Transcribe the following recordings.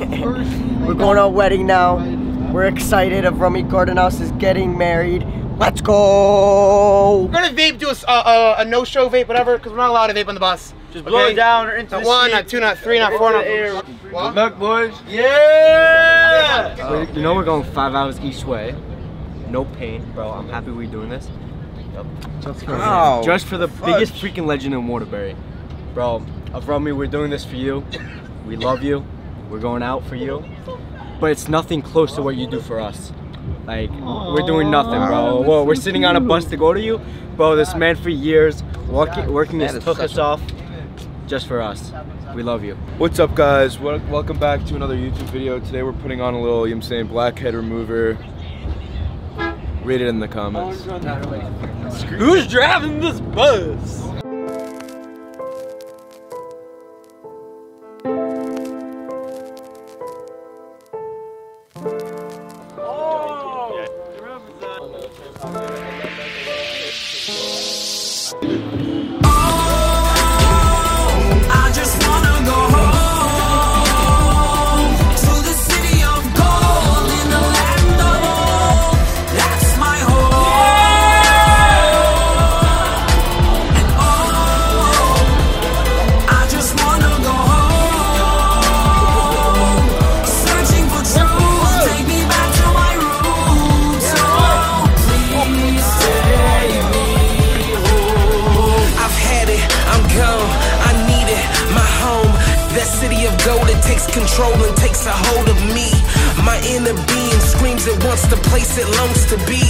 We're going to a wedding now. We're excited Avrumi Garden is getting married. Let's go! We're gonna vape, do a, uh, a no-show vape, whatever, because we're not allowed to vape on the bus. Just blow it down or into not the one, seat. not two, not three, not four, not Good luck, boys. Yeah! You know we're going five hours each way. No pain, bro. I'm happy we're doing this. Just for, Wow. just for the biggest freaking legend in Waterbury. Bro, Avrumi, we're doing this for you. We love you. We're going out for you. But it's nothing close to what you do for us. Like, we're doing nothing, bro. Whoa, we're sitting on a bus to go to you. Bro, this man for years, working, working his took us off just for us. We love you. What's up guys? Welcome back to another YouTube video. Today we're putting on a little, you know what I'm saying, blackhead remover. Read it in the comments. Who's driving this bus? The place it longs to be.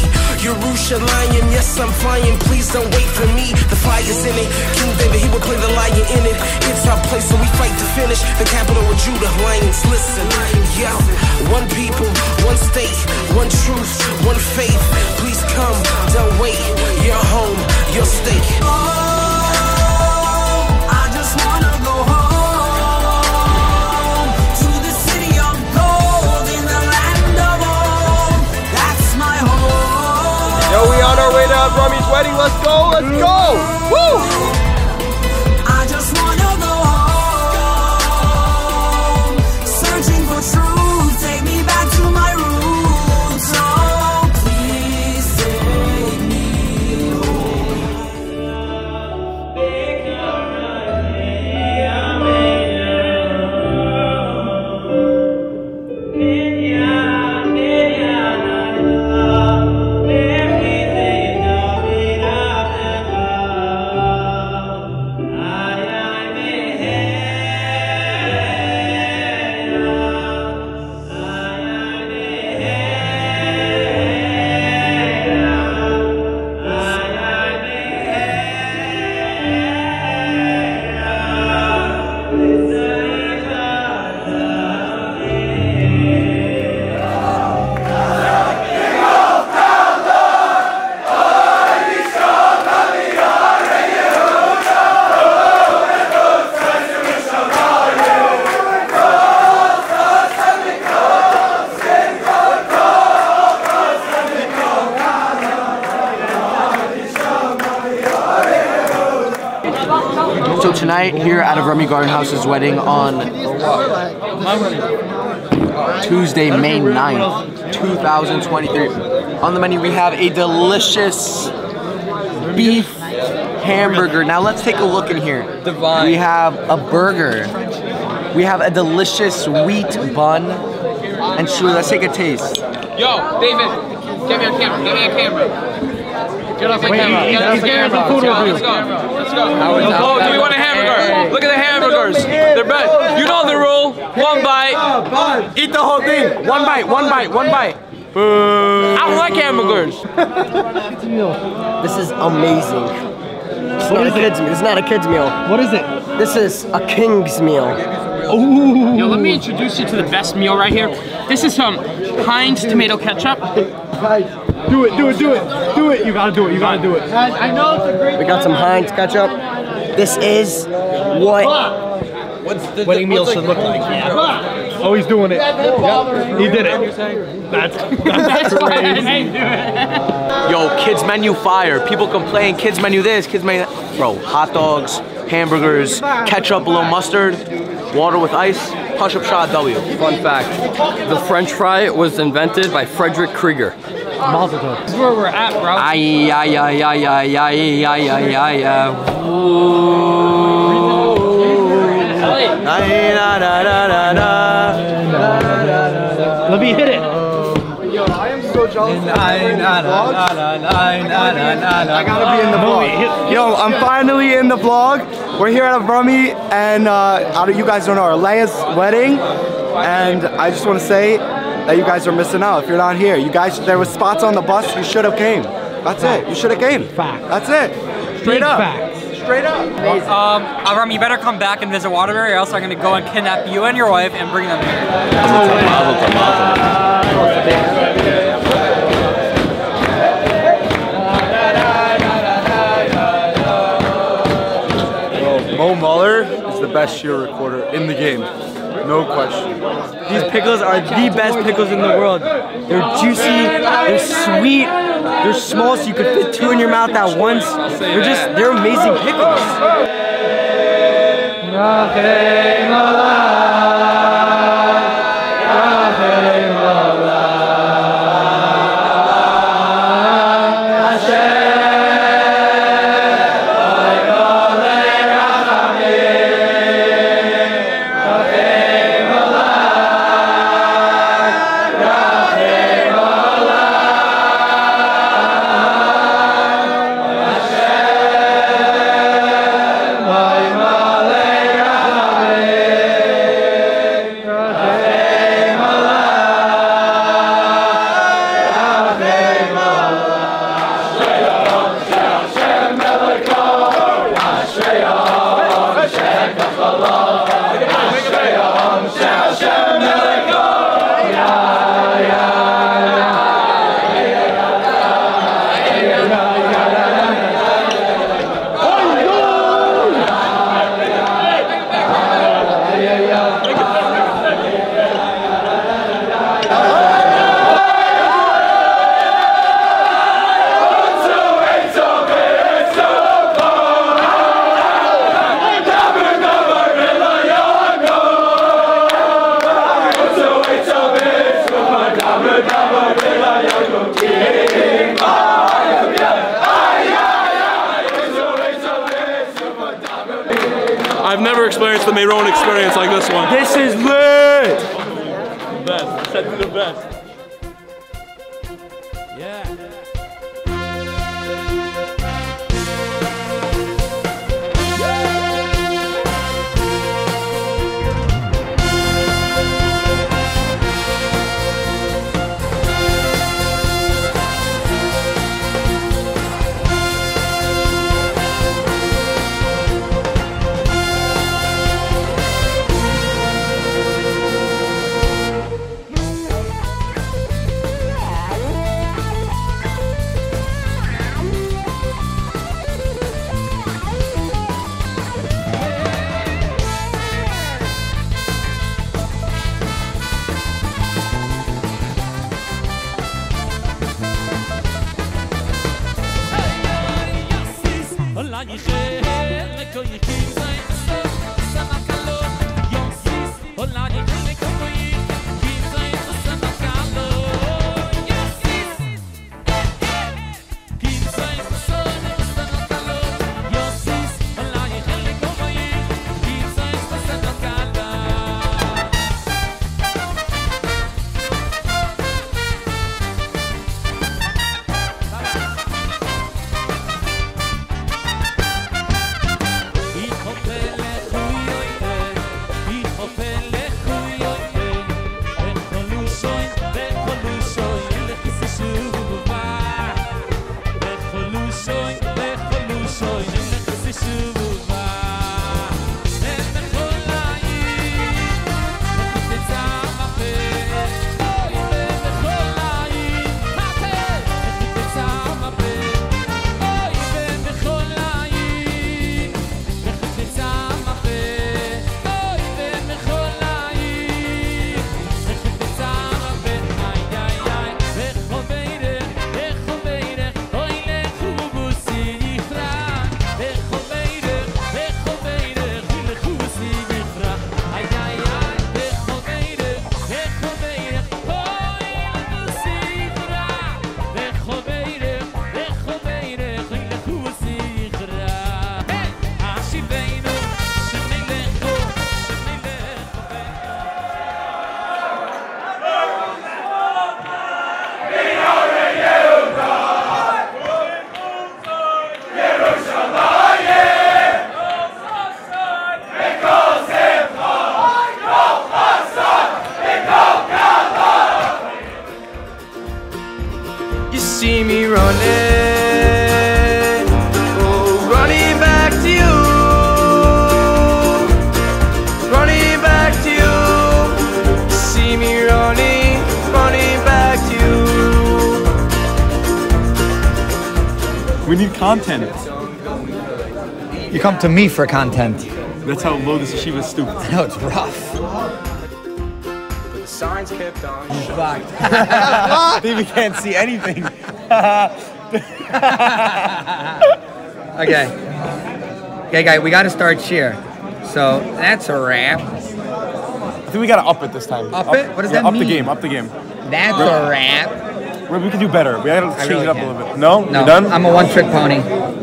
Yerushalayim, yes, I'm flying, please don't wait for me. The fire's in it, King David, he will play the lion in it. It's our place, so we fight to finish. The capital of Judah, lions, listen. Yeah, one people, one state, one truth, one faith. Please come, don't wait. Your home, your state. Wedding. Let's go, let's go! Woo! So tonight, here at Avrumi Gartenhouse's wedding on Tuesday, May 9th, 2023. On the menu, we have a delicious beef hamburger. Now let's take a look in here. Divine. We have a burger. We have a delicious wheat bun. And Shui, let's take a taste. Yo, David, get me a camera. Get me a camera. Get off the camera. Get off the camera. Let's go. Let's go. Let's go. Oh, do we want a hamburger? Look at the hamburgers. They're better. You know the rule. One bite. Eat the whole thing. One bite, one bite, one bite. I don't like hamburgers. This is amazing. It's not a kid's meal. This is not a kid's meal. What is it? This is a king's meal. Yo, let me introduce you to the best meal right here. This is some Heinz tomato ketchup. Do it, do it, do it, do it. You gotta do it, you gotta do it. I know it's a great. We got some Heinz ketchup. This is what Wedding meal should look like. Oh, he's doing it. Yep, he did it. That's, that's crazy. Yo, kids menu fire. People complain, kids menu this, kids menu that. Bro, hot dogs, hamburgers, ketchup, a little mustard, water with ice. push-up shot W. Fun fact: the French fry was invented by Frederick Krieger. Mazel tov. This is where we're at, bro. Ay, ay, ay, ay, ay, ay, ay, ay, ay, ay. Let me hit it. Yo, I am so jealous. I gotta be in the vlog. Yo, I'm finally in the vlog. We're here at Rummy, and uh, don't- you guys don't know, Alea's wedding. And I just want to say that you guys are missing out if you're not here. You guys, there was spots on the bus. You should have came. That's it. You should have came. Fact. That's it. Straight Big up. facts. Straight up. Um, Avram, you better come back and visit Waterbury, or else I'm gonna go and kidnap you and your wife and bring them here. Mo Muller is the best shear recorder in the game. No question. These pickles are the best pickles in the world. They're juicy, they're sweet, they're small so you can fit two in your mouth at once. They're just, they're amazing pickles. Never experienced the Meron experience like this one. This is lit! best. Said the best. We need content. You come to me for content. That's how low this Shiva stooped. No, it's rough. But the signs kept on Baby can't see anything. Okay. Okay, guys, we got to start cheer. So that's a wrap. I think we gotta up it this time. Up it? What does yeah, that up mean? the game. Up the game. That's a wrap. We we can do better. We gotta change really it up can't. a little bit. No, No, you done? I'm a one-trick pony.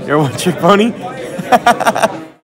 You're a one trick pony.